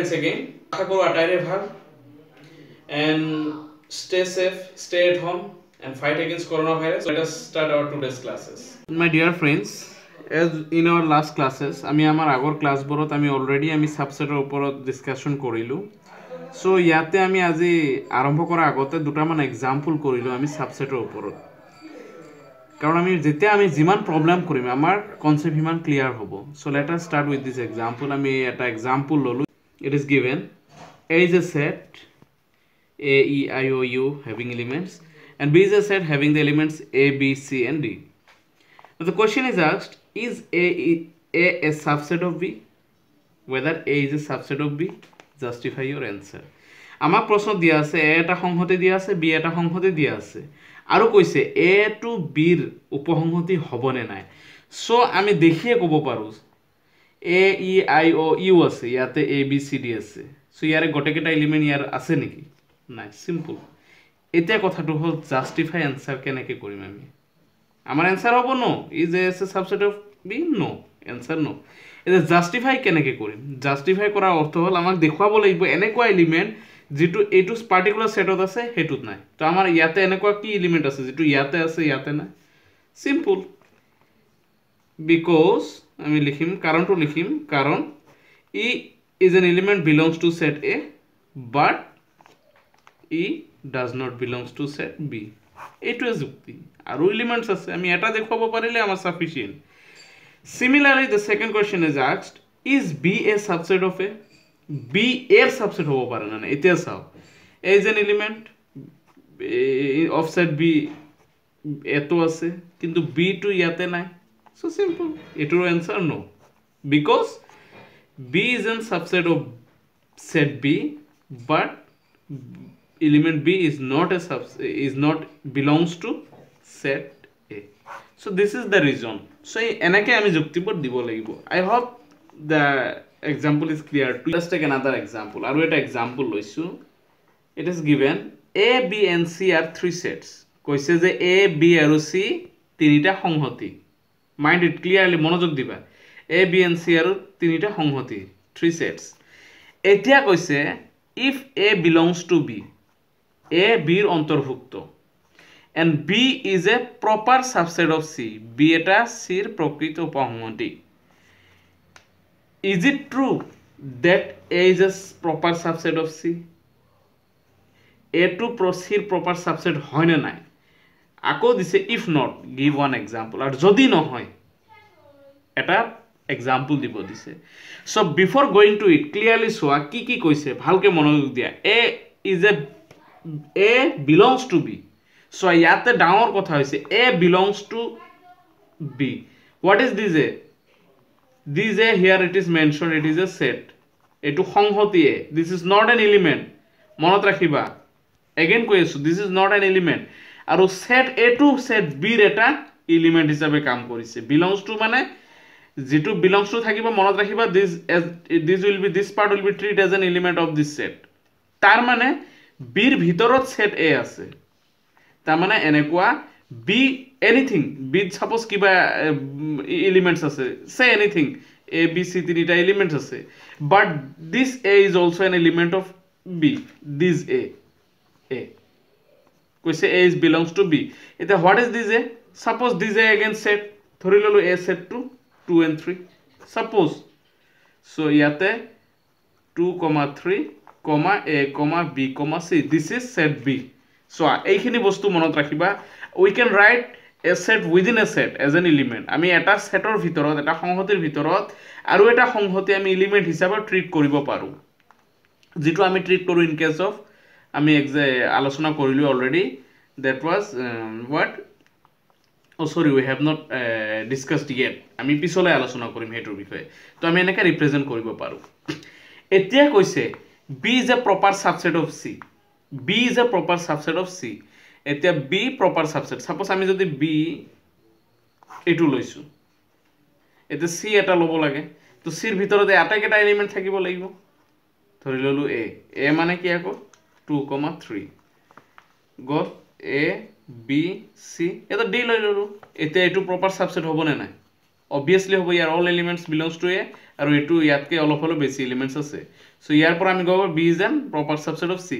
Friends, again. আশা কৰোঁ আটাইৰে ভাল and stay safe, stay at home, and fight against coronavirus. Let us start our today's classes. My dear friends, as in our last classes, আমি আমাৰ আগৰ ক্লাছবোৰত আমি already আমি ছাবছেটৰ ওপৰত ডিছকাশ্যন কৰিলোঁ চ' ইয়াতে আমি আজি আৰম্ভ কৰাৰ আগতে দুটামান এক্সাম্পল কৰিলোঁ আমি ছাবছেটৰ ওপৰত কাৰণ আমি যেতিয়া আমি যিমান প্ৰব্লেম কৰিম আমাৰ কনচেপ্ট সিমান ক্লিয়াৰ হ'ব so' let start with this example আমি এটা এক্সাম্পল ল'লোঁ it is given A is a set A E I O' U having elements and B is a set having the elements A B C and D the question is asked is A a a subset of B whether A is a subset of B justify your answer আমাক প্ৰশ্ন দিয়া আছে এ এটা সংহতি দিয়া আছে B এটা সংহতি দিয়া আছে আৰু কৈছে এ টু বিৰ উপসংহতি হ'বনে নাই চ' আমি দেখিয়ে ক'ব পাৰোঁ এ ই আই অ' ইউ আছে ইয়াতে এ বি চি ডি আছে। চ' ইয়াৰে গোটেইকেইটা এলিমেণ্ট ইয়াৰ আছে নেকি? নাই চিম্পল এতিয়া কথাটো হ'ল জাষ্টিফাই এনচাৰ কেনেকৈ কৰিম আমি? আমাৰ এনচাৰ হ'ব no is A as a subject of B no answer no এতিয়া জাষ্টিফাই কেনেকৈ কৰিম? জাষ্টিফাই কৰাৰ অৰ্থ হ'ল আমাক দেখুৱাব লাগিব এনেকুৱা এলিমেণ্ট যিটো এইটো পাৰ্টিকুলাৰ ছেটত আছে সেইটোত নাই। তো আমাৰ ইয়াতে এনেকুৱা কি এলিমেণ্ট আছে? যিটো ইয়াতে আছে ইয়াতে নাই। চিম্পল বিকজ আমি লিখিম কাৰণটো লিখিম, কাৰণ E is an element belongs to set A but E does not belongs to set B এইটোৱে যুক্তি। আৰু এলিমেণ্টছ আছে, আমি এটা দেখুৱাব পাৰিলে আমাৰ sufficient similarly the second question is asked is B a subset of A B এৰ ছাবছেট হ'ব পাৰে নে নাই? এতিয়া চাওক। A is an element of set B এটো আছে, কিন্তু বিটো ইয়াতে নাই। চ' চিম্পল এইটোৰ answer no because B is an subset of set B but element b is not a sub is not belongs to set a so this is the reason so i hope the example is clear to let's take another example আৰু এটা example লৈছো it is given a b and c are three sets কৈছে যে a b আৰু c তিনিটা সংহতি mind it clearly মনোযোগ দিবা। A b and c আৰু তিনিটা সংহতি three sets এতিয়া কৈছে if a belongs to b A বিৰ অন্তৰ্ভুক্ত। And B is a proper subset of C B এটা চিৰ প্ৰকৃত উপসংহতি। Is it true that A is a proper subset of C এটো চিৰ প্ৰপাৰ ছাবছেট হয়নে নাই? আকৌ দিছে if not give one example আৰু যদি নহয় এটা এক্সাম্পল দিব দিছে। So' before going to it clearly চোৱা কি কি কৈছে ভালকৈ মনোযোগ দিয়া। A is a a belongs to B so' ইয়াতে ডাঙৰ কথা হৈছে A belongs to B what is this A this A here it is mention it is a set এইটো সংহতি A this is not an element মনত ৰাখিবা। Again কৈ আছোঁ this is not an element আৰু ছেট এ টু ছেট বিৰ এটা element হিচাপে কাম কৰিছে। বিলংছ টু মানে যিটো বিলংছ টু থাকিব মনত ৰাখিবা this as this will be this part will be treat as an element of this set তাৰ মানে বিৰ ভিতৰত ছেট এ আছে। তাৰমানে এনেকুৱা বি এনিথিং বিত ছাপ'জ কিবা এলিমেণ্টছ আছে। Say anything A B C তিনিটা এলিমেণ্টছ আছে। But this A is also' an element of B this A A কৈছে A is belongs to B এতিয়া what is this A suppose this A again set ধৰি ল'লোঁ A set two two and three suppose so' ইয়াতে two comma three comma A comma B comma C this is set B চোৱা এইখিনি বস্তু মনত ৰাখিবা। We can write a set within a set as an element আমি এটা ছেটৰ ভিতৰত এটা সংহতিৰ ভিতৰত আৰু এটা সংহতি আমি এলিমেণ্ট হিচাপে ট্ৰিট কৰিব পাৰোঁ। যিটো আমি ট্ৰিট কৰোঁ ইন কেছ অফ আমি আলোচনা কৰিলোঁ already that was what oh' sorry we have not discussed yet আমি পিছলৈ আলোচনা কৰিম সেইটোৰ বিষয়ে। তো আমি এনেকৈ ৰিপ্ৰেজেণ্ট কৰিব পাৰোঁ। এতিয়া কৈছে B is a proper subset of C B is a proper subset of C এতিয়া বি প্ৰপাৰ ছাবছেট ছাপ'জ আমি যদি বি এইটো লৈছোঁ। এতিয়া চি এটা ল'ব লাগে। তো চিৰ ভিতৰত আটাইকেইটা এলিমেণ্ট থাকিব লাগিব। ধৰি ল'লোঁ এ এ মানে কি আকৌ? টু কমা থ্ৰী গ'ল এ বি চি এটা ডি লৈ ল'লোঁ। এতিয়া এইটো প্ৰপাৰ ছাবছেট হ'বনে নাই? অবভিয়াছলি হ'ব ইয়াৰ all elements belongs to A আৰু এইটো ইয়াতকৈ অলপ হ'লেও বেছি এলিমেণ্টছ আছে। চ' ইয়াৰ পৰা আমি ক'ব B is an proper subset of C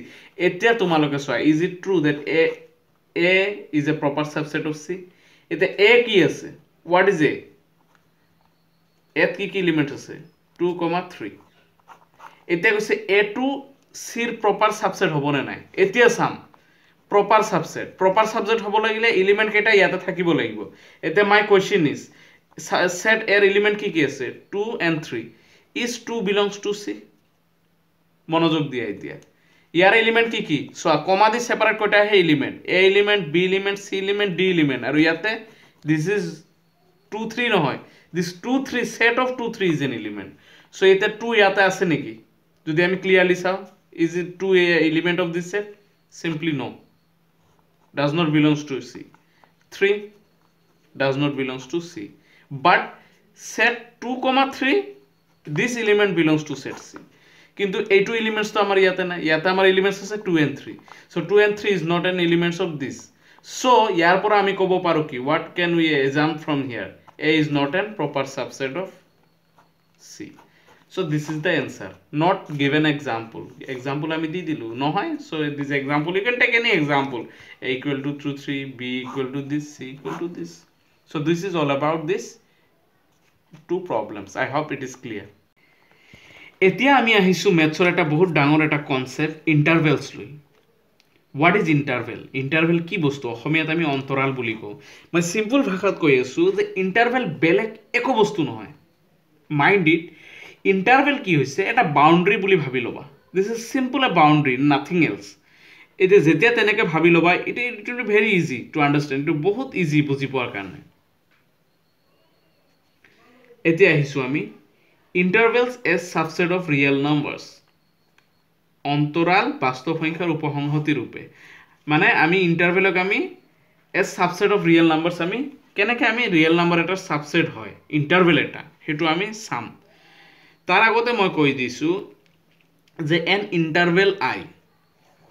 এতিয়া তোমালোকে চোৱা is it true that A A is a proper subset of C এতিয়া এ কি আছে? হোৱাট ইজ এ ইয়াত কি কি এলিমেণ্ট আছে? টু কমা থ্ৰী এতিয়া কৈছে এ টু চিৰ প্ৰপাৰ ছাবছেট হ'বনে নাই? এতিয়া চাম। প্ৰপাৰ ছাবছেট প্ৰপাৰ ছাবছেট হ'ব লাগিলে এলিমেণ্ট কেইটা ইয়াতে থাকিব লাগিব। এতিয়া মাই কুৱেশ্যন ইজ ছেট এৰ এলিমেণ্ট কি কি আছে? Two and three is two belongs to C মনোযোগ দিয়া এতিয়া। ইয়াৰ এলিমেণ্ট কি কি? চোৱা কমা দি ছেপাৰেট কৰি আহে element A element B element C element D element আৰু ইয়াতে দিছ ইজ টু থ্ৰী নহয়। This two three set of two three is an element so' এতিয়া টু ইয়াতে আছে নেকি? যদি আমি ক্লিয়াৰলি চাওঁ। It two a element of this set simply no' does not belongs to C. 3 does not belongs to C. But set 2 comma 3 this element belongs to set C. কিন্তু এইটো এলিমেণ্টছটো আমাৰ ইয়াতে নাই। ইয়াতে আমাৰ এলিমেণ্টছ আছে two and three so' two and three is not an elements of this so' ইয়াৰ পৰা আমি ক'ব পাৰোঁ কি? What can we assume from here A is not an proper subset of C so' this is the answer not given example example আমি দি দিলোঁ। নহয় so' this example you can take any example a equal to 2 3 b equal to this c equal to this. So this is all about this two problems. I hope it is clear. এতিয়া আমি আহিছোঁ মেথছৰ এটা বহুত ডাঙৰ এটা concept ইণ্টাৰভেলছ লৈ। What is interval interval কি বস্তু? অসমীয়াত আমি অন্তৰাল বুলি কওঁ। মই চিম্পল ভাষাত কৈ আছোঁ যে ইণ্টাৰভেল বেলেগ একো বস্তু নহয়। মাইণ্ড ইট ইণ্টাৰভেল কি হৈছে? এটা বাউণ্ডেৰী বুলি ভাবি ল'বা। This is simple a boundary nothing else এতিয়া যেতিয়া তেনেকৈ ভাবি ল'বা it it very easy to understand এইটো বহুত ইজি বুজি পোৱাৰ কাৰণে। এতিয়া আহিছোঁ আমি। Intervals as subset of real numbers অন্তৰাল বাস্তৱ সংখ্যাৰ উপসংহতি ৰূপে। মানে আমি ইণ্টাৰভেলক আমি as subset of real numbers আমি কেনেকৈ আমি ৰিয়েল নাম্বাৰ এটাৰ ছাবছেট হয়? ইণ্টাৰভেল এটা সেইটো আমি চাম। তাৰ আগতে মই কৈ দিছোঁ যে এন ইণ্টাৰভেল আই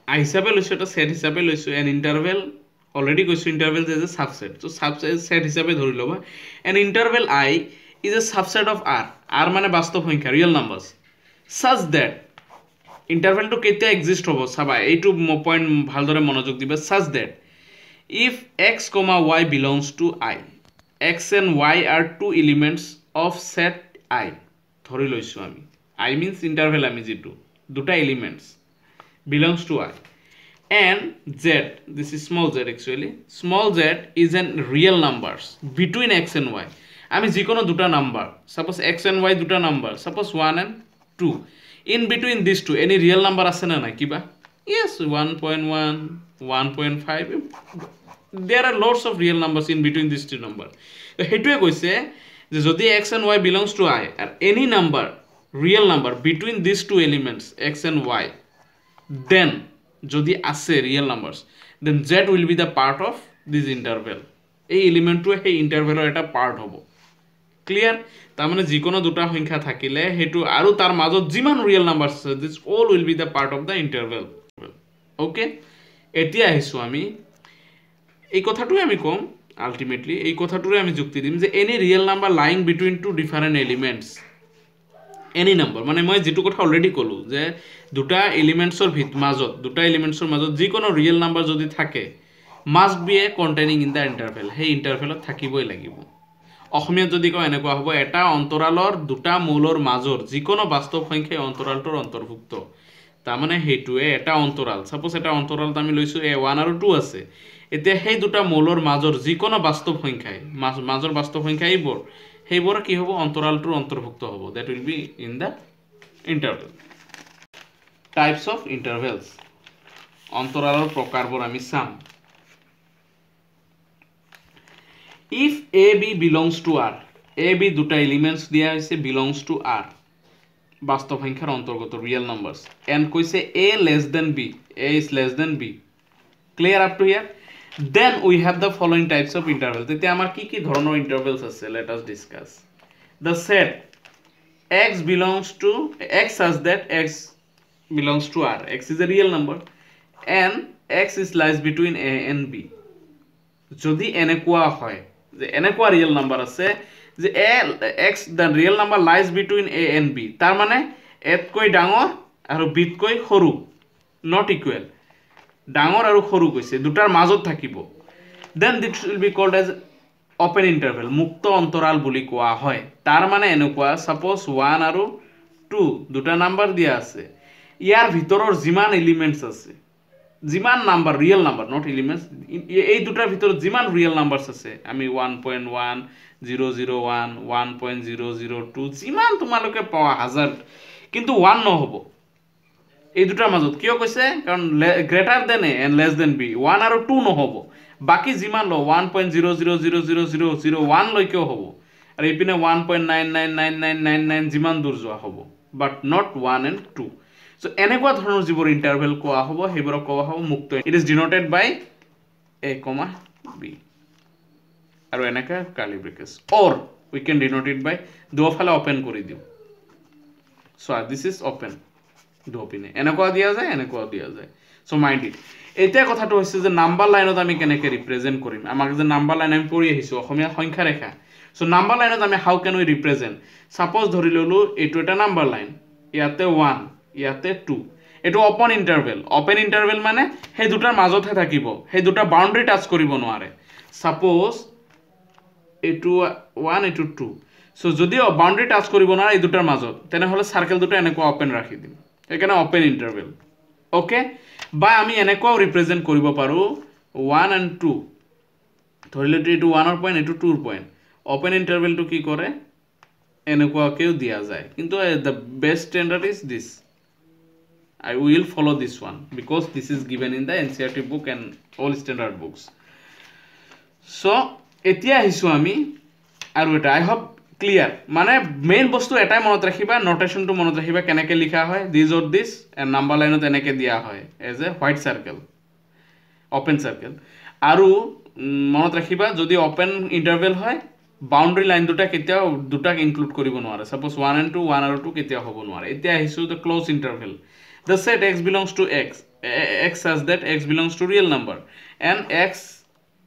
আই হিচাপে লৈছোঁ এটা ছেট হিচাপে লৈছোঁ এন ইণ্টাৰভেল অলৰেডি কৈছোঁ interval as a subset to subset set হিচাপে ধৰি ল'বা। An interval I is a subset of R R মানে বাস্তৱ সংখ্যা ৰিয়েল নাম্বাৰ্ছ ছাচ ডেট ইণ্টাৰভেলটো কেতিয়া এক্সিষ্ট হ'ব চাবা এইটো পইণ্ট ভালদৰে মনোযোগ দিবা। Such that if x comma y belongs to I x and y are two elements of set I ধৰি লৈছোঁ আমি। আই মিনছ ইণ্টাৰভেল আমি যিটো দুটা elements belongs to i and z this is small z actually small z is an real numbers between x and y আমি যিকোনো দুটা number suppose x and y দুটা number suppose one and two in between this two any real number আছেনে নাই কিবা? Yes one point one one point five there are lots of real numbers in between this two number সেইটোৱে কৈছে যে যদি x and y belongs to I আৰু any number real number between this two elements x and y then যদি আছে real numbers then z will be the part of this interval এই এলিমেণ্টটোৱে সেই ইণ্টাৰভেলৰ এটা পাৰ্ট হ'ব। ক্লিয়াৰ তাৰমানে যিকোনো দুটা সংখ্যা থাকিলে সেইটো আৰু তাৰ মাজত যিমান ৰিয়েল নাম্বাৰ্ছ আছে this all will be the part of the interval okay এতিয়া আহিছোঁ আমি। এই কথাটোৱে আমি ক'ম। আল্টিমেটলি এই কথাটোৰে আমি যুক্তি দিম যে any real number lying between two different elements any number মানে মই যিটো কথা অলৰেডি ক'লোঁ যে দুটা এলিমেণ্টছৰ ভিত মাজত দুটা এলিমেণ্টছৰ মাজত যিকোনো ৰিয়েল নাম্বাৰ যদি থাকে must be a containing in the interval সেই ইণ্টাৰভেলত থাকিবই লাগিব। অসমীয়াত যদি কওঁ এনেকুৱা হ'ব এটা অন্তৰালৰ দুটা মৌলৰ মাজৰ যিকোনো বাস্তৱ সংখ্যাই অন্তৰালটোৰ অন্তৰ্ভুক্ত। তাৰমানে সেইটোৱে এটা অন্তৰাল ছাপ'জ এটা অন্তৰালত আমি লৈছোঁ এ ওৱান আৰু টু আছে এতিয়া সেই দুটা মৌলৰ মাজৰ যিকোনো বাস্তৱ সংখ্যাই মাজৰ বাস্তৱ সংখ্যা এইবোৰ, সেইবোৰ কি হ'ব? অন্তৰালটোৰ অন্তৰ্ভুক্ত হ'ব। That will be in the interval types of intervals অন্তৰালৰ প্ৰকাৰবোৰ আমি চাম। If A B belongs to R A B দুটা এলিমেণ্টছ দিয়া হৈছে বিলংছ টু আৰ বাস্তৱ সংখ্যাৰ অন্তৰ্গত ৰিয়েল নাম্বাৰ্ছ এণ্ড কৈছে A less than B A is less than B clear up to here then we have the following types of interval তেতিয়া আমাৰ কি কি ধৰণৰ ইণ্টাৰভেলছ আছে? Let us discuss the set x belongs to x as that x belongs to R x is a real number and x is lies between A and B যদি এনেকুৱা হয় যে এনেকুৱা ৰিয়েল নাম্বাৰ আছে যে A x the real number lies between A and B তাৰমানে এতকৈ ডাঙৰ আৰু বিতকৈ সৰু নট ইকুৱেল ডাঙৰ আৰু সৰু কৈছে দুটাৰ মাজত থাকিব। Then this will be called as open interval মুক্ত অন্তৰাল বুলি কোৱা হয়। তাৰ মানে এনেকুৱা ছাপ'জ ওৱান আৰু টু দুটা নাম্বাৰ দিয়া আছে। ইয়াৰ ভিতৰৰ যিমান এলিমেণ্টছ আছে যিমান number real number not elements এই দুটাৰ ভিতৰত যিমান ৰিয়েল নাম্বাৰছ আছে আমি one point one zero' zero' one one point zero' zero' two যিমান তোমালোকে পোৱা হাজাৰ কিন্তু ওৱান নহ'ব। এই দুটাৰ মাজত। কিয় কৈছে? কাৰণ greater than A and less than B one আৰু টু নহ'ব। বাকী যিমান লওঁ one point zero' zero' zero' zero' zero' zero' ওৱানলৈকেও হ'ব। আৰু এইপিনে one point nine nine nine nine nine nine যিমান দূৰ যোৱা হ'ব। But not one and two so' এনেকুৱা ধৰণৰ যিবোৰ ইণ্টাৰভেল কোৱা হ'ব সেইবোৰক কোৱা হ'ব মুক্ত। It is denoted by A comma B আৰু এনেকৈ curly braces or we can denote it by দুফালে অ'পেন কৰি দিওঁ। চোৱা দিছ ইজ অ'পেন দুপিনে এনেকুৱা দিয়া যায় এনেকুৱাও দিয়া যায়। চ' মাইণ্ড ইট এতিয়া কথাটো হৈছে যে নাম্বাৰ লাইনত আমি কেনেকৈ ৰিপ্ৰেজেণ্ট কৰিম? আমাক যে নাম্বাৰ লাইন আমি পঢ়ি আহিছোঁ অসমীয়া সংখ্যা ৰেখা। চ' নাম্বাৰ লাইনত আমি how can we represent suppose ধৰি ল'লোঁ এইটো এটা নাম্বাৰ লাইন ইয়াতে ওৱান ইয়াতে টু এইটো অপন ইণ্টাৰভেল অপেন ইণ্টাৰভেল মানে সেই দুটাৰ মাজতহে থাকিব। সেই দুটা বাউণ্ডেৰী টাচ কৰিব নোৱাৰে। ছাপ'জ এইটো ওৱান এইটো টু চ' যদিও বাউণ্ডেৰী টাচ কৰিব নোৱাৰে এই দুটাৰ মাজত তেনেহ'লে চাৰ্কেল দুটা এনেকুৱা অ'পেন ৰাখি দিম। সেইকাৰণে অ'পেন ইণ্টাৰভেল অ'কে বা আমি এনেকুৱাও ৰিপ্ৰেজেণ্ট কৰিব পাৰোঁ। ওৱান এণ্ড টু ধৰিলে এইটো ওৱানৰ পইণ্ট এইটো টুৰ পইণ্ট অ'পেন ইণ্টাৰভেলটো কি কৰে? এনেকুৱাকৈও দিয়া যায়। কিন্তু the best standard is this I will follow' this one because this is given in the N C R T book and all standard books so' এতিয়া আহিছোঁ আমি আৰু এটা। আই হপ ক্লিয়াৰ মানে মেইন বস্তু এটাই মনত ৰাখিবা নটেশ্যনটো মনত ৰাখিবা কেনেকৈ লিখা হয় this or this and number লাইনত এনেকৈ দিয়া হয় as a white circle open circle আৰু মনত ৰাখিবা যদি অ'পেন ইণ্টাৰভেল হয় বাউণ্ডেৰী লাইন দুটা কেতিয়াও দুটাক ইনক্লুড কৰিব নোৱাৰে। Suppose one and two one আৰু টু কেতিয়াও হ'ব নোৱাৰে। এতিয়া আহিছোঁ the close interval the set x belongs to x x such that x belongs to real number and x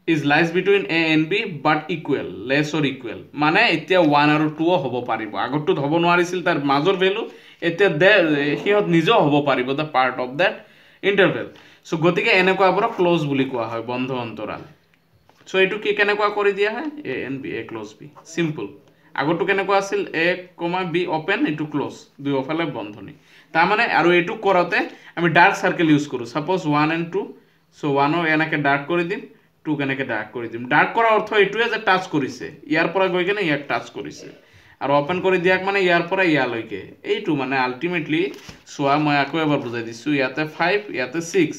is lies between A and B but equal less or equal মানে এতিয়া one আৰু টুও হ'ব পাৰিব। আগতটোত হ'ব নোৱাৰিছিল তাৰ মাজৰ value এতিয়া দে সিহঁত নিজেও হ'ব পাৰিব the part of that interval so' গতিকে এনেকুৱাবোৰক ক্ল'জ বুলি কোৱা হয় বন্ধ অন্তৰাল। চ' এইটো কি কেনেকুৱা কৰি দিয়া হয়? A and B A close B simple আগৰটো কেনেকুৱা আছিল? এ কমা বি অ'পেন এইটো ক্ল'জ দুয়োফালে বন্ধনী। তাৰমানে আৰু এইটো কৰোঁতে আমি ডাৰ্ক চাৰ্কেল ইউজ কৰোঁ। Suppose one and two so' ওৱানৰ এনেকৈ ডাৰ্ক কৰি দিম। টু কেনেকৈ ডাৰ্ক কৰি দিম? ডাৰ্ক কৰাৰ অৰ্থ এইটোৱে যে টাচ কৰিছে। ইয়াৰ পৰা গৈ কেনে ইয়াক টাচ কৰিছে। আৰু অ'পেন কৰি দিয়াক মানে ইয়াৰ পৰা ইয়ালৈকে। এইটো মানে আল্টিমেটলি চোৱা মই আকৌ এবাৰ বুজাই দিছোঁ ইয়াতে ফাইভ ইয়াতে ছিক্স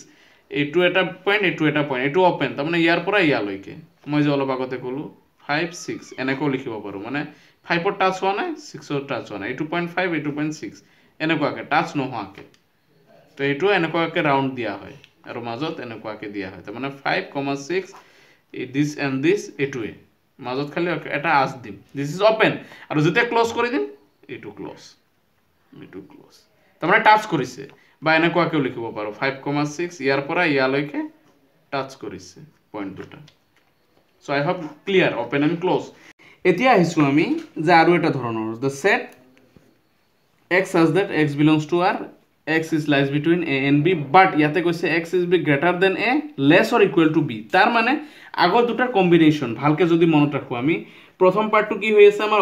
এইটো এটা পইণ্ট এইটো এটা পইণ্ট এইটো অ'পেন তাৰমানে ইয়াৰ পৰা ইয়ালৈকে। মই যে অলপ আগতে ক'লোঁ ফাইভ ছিক্স এনেকৈও লিখিব পাৰোঁ। মানে ফাইভৰ টাচ হোৱা নাই ছিক্সৰ টাচ হোৱা নাই। এইটো পইণ্ট ফাইভ এইটো পইণ্ট ছিক্স এনেকুৱাকৈ টাচ নোহোৱাকৈ। তো এইটো এনেকুৱাকৈ ৰাউণ্ড দিয়া হয়। আৰু মাজত এনেকুৱাকৈ দিয়া হয় তাৰমানে five comma six this and this এইটোৱে মাজত খালি এটা আঁচ দিম দিছ ইজ অ'পেন আৰু যেতিয়া ক্ল'জ কৰি দিম এইটো ক্ল'জ এইটো ক্ল'জ তাৰমানে টাচ কৰিছে বা এনেকুৱাকৈও লিখিব পাৰোঁ ফাইভ কমা ছিক্স ইয়াৰ পৰা ইয়ালৈকে টাচ কৰিছে পইণ্ট দুটা so' I hope clear open and close এতিয়া আহিছোঁ আমি যে আৰু এটা ধৰণৰ the set x as that x belongs to R B B B আমাৰ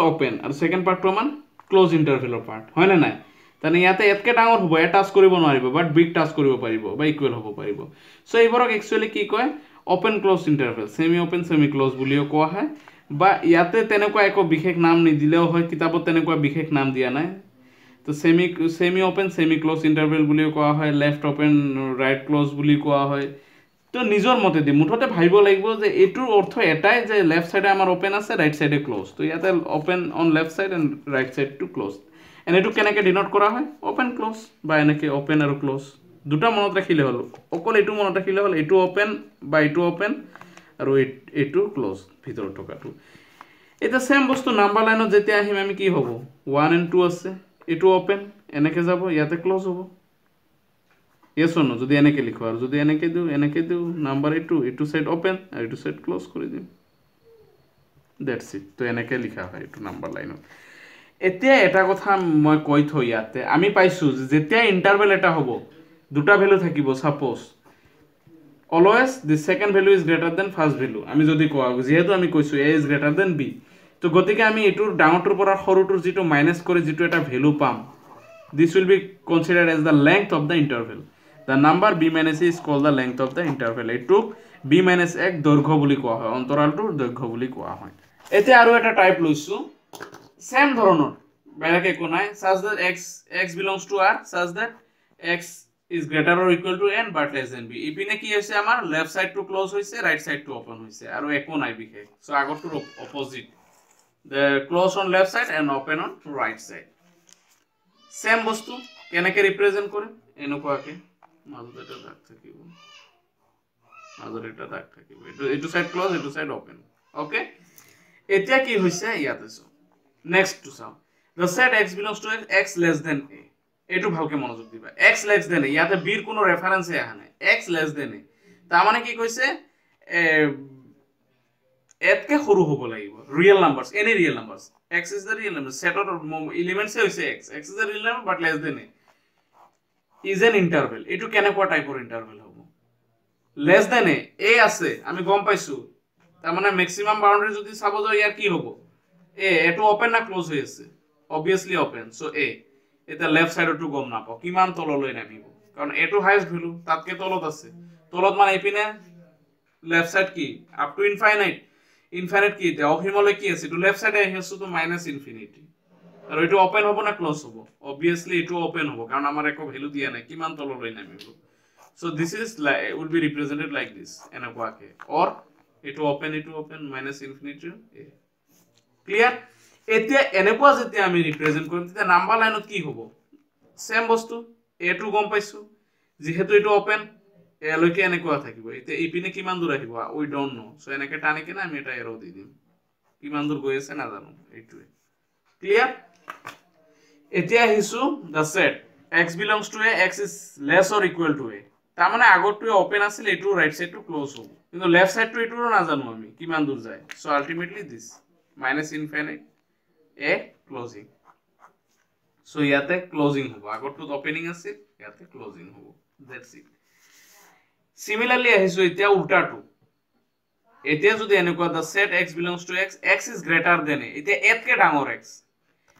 অ'পেন আৰু ছেকেণ্ড পাৰ্টটো আমাৰ ক্ল'জ ইণ্টাৰভেলৰ পাৰ্ট হয়নে নাই? তাৰমানে ইয়াতে ইয়াতকৈ ডাঙৰ হ'ব টাচ কৰিব নোৱাৰিব বাট বিগ টাচ কৰিব পাৰিব বা ইকুৱেল হ'ব পাৰিব। চ' এইবোৰক একচুৱেলি কি কয় open close interval semi open semi close বুলিও কোৱা হয় বা ইয়াতে তেনেকুৱা একো বিশেষ নাম নিদিলেও হয় কিতাপত তেনেকুৱা বিশেষ নাম দিয়া নাই। তো semi semi open semi close interval বুলিও কোৱা হয় লেফ্ট অ'পেন ৰাইট ক্ল'জ বুলি কোৱা হয়। তো নিজৰ মতে দি মুঠতে ভাবিব লাগিব যে এইটোৰ অৰ্থ এটাই যে লেফ্ট ছাইডে আমাৰ অ'পেন আছে ৰাইট ছাইডে ক্ল'জ তো ইয়াতে open on left side and right side to close এনেইটো কেনেকৈ ডিনট কৰা হয়? অ'পেন ক্ল'জ বা এনেকৈ অ'পেন আৰু ক্ল'জ দুটা মনত ৰাখিলে হ'ল। অকল এইটো মনত ৰাখিলে হ'ল এইটো অ'পেন বা এইটো অ'পেন আৰু এইটো ক্ল'জ ভিতৰত থকাটো। এতিয়া ছেম বস্তু নাম্বাৰ লাইনত যেতিয়া আহিম আমি কি হ'ব? ওৱান এণ্ড টু আছে। এইটো অ'পেন এনেকৈ যাব ইয়াতে ক্ল'জ হ'ব। য়েছ ন যদি এনেকৈ লিখোঁ আৰু যদি এনেকৈ দিওঁ এনেকৈ দিওঁ নাম্বাৰ এইটো এইটো ছাইড অ'পেন আৰু এইটো ছাইড ক্ল'জ কৰি দিম। ডেটছ ইট তো এনেকৈ লিখা হয় এইটো নাম্বাৰ লাইনত এতিয়া এটা কথা মই কৈ থৈ ইয়াতে। আমি পাইছোঁ যেতিয়া ইণ্টাৰভেল এটা হ'ব দুটা ভেলু থাকিব suppose always the second value is greater than first value আমি যদি কোৱা যিহেতু আমি কৈছোঁ A is greater than B তো গতিকে আমি এইটোৰ ডাঙৰটোৰ পৰা সৰুটোৰ যিটো মাইনাছ কৰি যিটো এটা ভেলু পাম this will be considered as the length of the interval the number B minus is call the length of the interval এইটোক বি মাইনাছ এক দৈৰ্ঘ্য বুলি কোৱা হয় অন্তৰালটোৰ দৈৰ্ঘ্য বুলি কোৱা হয়। এতিয়া আৰু এটা টাইপ লৈছোঁ। ছেম ধৰণৰ বেলেগ একো নাই। Such that x x belongs to R such that x is greater or equal to an but less than B ইপিনে কি হৈছে আমাৰ? লেফ্ট ছাইডটো ক্ল'জ হৈছে ৰাইট ছাইডটো অ'পেন হৈছে আৰু একো নাই বিশেষ। So আগৰটোৰ opposite the close on left side and open on right side same বস্তু কেনেকৈ ৰিপ্ৰেজেণ্ট কৰিম এনেকুৱাকৈ মাজত এটা দাগ থাকিব মাজত এটা দাগ থাকিব এইটো এইটো ছাইড ক্ল'জ এইটো ছাইড অ'পেন অ'কে এতিয়া কি হৈছে ইয়াতে চাওঁ নেক্সটটো চাওঁ the set X belongs to X X less than a এইটো ভালকে মনোযোগ দিবা এক্স লেছ দেন এ ইয়াতে বিৰ কোনো ৰেফাৰেঞ্চে অহা নাই এক্স লেছ দেন এ তাৰমানে কি কৈছে এতকে সৰু হ'ব লাগিব। Real numbers any real numbers x is the real number ছেটৰ ইলিমেণ্টছে হৈছে x x is the real number but less than a is an interval এইটো কেনেকুৱা টাইপৰ ইণ্টাৰভেল হ'ব? লেছ দেন এ এ আছে আমি গম পাইছোঁ। তাৰমানে মেক্সিমাম বাউণ্ডাৰী যদি চাব যাওঁ ইয়াৰ কি হ'ব? এ এইটো অ'পেন না ক্ল'জ হৈ আছে? অবভিয়াছলি অ'পেন চ' এ এতিয়া লেফ্ট ছাইডতো গম নাপাওঁ কিমান তললৈ নামিব? কাৰণ এইটো হাইষ্ট ভেলু তাতকৈ তলত আছে। তলত মানে এইপিনে লেফ্ট ছাইড কি? আপ টু ইনফাইনাইট ইনফাইনাইট কি? এতিয়া অসীমলৈ কি আছে? এইটো লেফ্ট ছাইডে আহি আছোঁ তো মাইনাছ ইনফিনিটি আৰু এইটো অ'পেন হ'ব নে ক্ল'জ হ'ব? অবভিয়াছলি এইটো অ'পেন হ'ব কাৰণ আমাৰ একো ভেলু দিয়া নাই। কিমান তললৈ নামিব so' this is will be represented like this এনেকুৱাকৈ। অৰ এইটো অ'পেন এইটো অ'পেন মাইনাছ ইনফিনিটি ক্লিয়াৰ এতিয়া এনেকুৱা যেতিয়া আমি ৰিপ্ৰেজেণ্ট কৰিম তেতিয়া নাম্বাৰ লাইনত কি হ'ব? ছেম বস্তু এটো গম পাইছোঁ। যিহেতু এইটো অ'পেন এলৈকে এনেকুৱা থাকিব। এতিয়া ইপিনে কিমান দূৰ আহিব? উই ডণ্ট ন' চ' এনেকৈ টানি কিনে আমি এটা এৰ' দি দিম। কিমান দূৰ গৈ আছে নাজানো এইটোৱে। ক্লিয়াৰ এতিয়া আহিছোঁ the set x belongs to a x is less or equal to a তাৰমানে আগৰটোৱে অ'পেন আছিল এইটো ৰাইট ছাইডটো ক্ল'জ হ'ব। কিন্তু লেফ্ট ছাইডটো এইটোৰো নাজানো আমি কিমান দূৰ যায়। So' ultimately this minus infinite a closing so' ইয়াতে ক্লজিং হ'ব। আগৰটোত অপেনিং আছিল ইয়াতে ক্লজিং হ'ব। ডেটছ ইট চিমিলাৰলি আহিছোঁ এতিয়া উল্টাটো। এতিয়া যদি এনেকুৱা the set x belongs to x x is greater than এতিয়া এতকে ডাঙৰ এক্স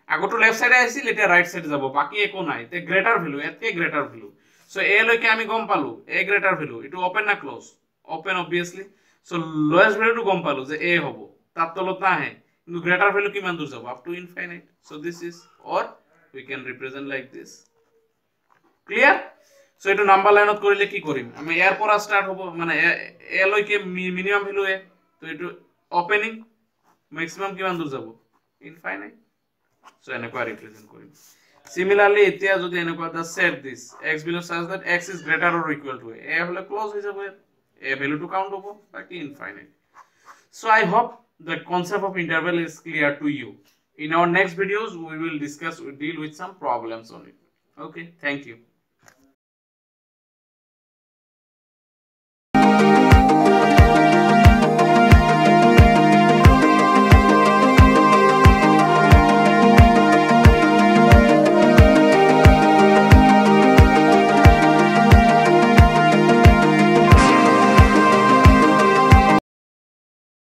আগতো লেফ্ট চাইডে আহিছিল এতিয়া ৰাইট চাইডে যাব বাকী একো নাই। এতিয়া গ্ৰেটাৰ ভেলু এতকে গ্ৰেটাৰ ভেলু চ' এ আমি গম পালোঁ এ গ্ৰেটাৰ ভেলু এইটো অ'পেন না close open obviously so' lowest ভেলুটো গম পালোঁ যে এ হ'ব। তাত তলত নাহে কিন্তু গ্ৰেটাৰ ভেলু কিমান দূৰ যাব? Up to infinite so' this is or we can represent like this clear so' এইটো নাম্বাৰ লাইনত কৰিলে কি কৰিম আমি ইয়াৰ পৰা ষ্টাৰ্ট হ'ব মানে এ লৈকে মিনিমাম ভেলু এ তো এইটো অ'পেনিং মেক্সিমাম কিমান দূৰ যাব ইনফাইনাইট চ' এনেকুৱা ৰিপ্ৰেজেণ্ট কৰিম চিমিলাৰলি এতিয়া যদি এনেকুৱা the set this x below charge that x is greater or equal to a হ'লে ক্ল'জ হৈ যাব এ ভেলুটো কাউণ্ট হ'ব বাকী infinite so' I hope the concept of interval is clear to you. In our next videos, we will discuss, deal with some problems on it. Okay, thank you.